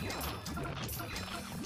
Let's go.